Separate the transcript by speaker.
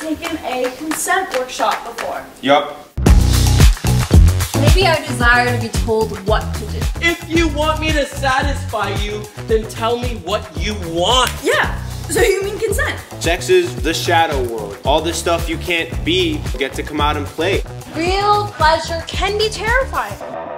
Speaker 1: taken a consent workshop before.
Speaker 2: Yup.
Speaker 3: Maybe I desire to be told what to do.
Speaker 4: If you want me to satisfy you, then tell me what you want.
Speaker 1: Yeah, so you mean consent?
Speaker 2: Sex is the shadow world. All this stuff you can't be get to come out and play.
Speaker 3: Real pleasure can be terrifying.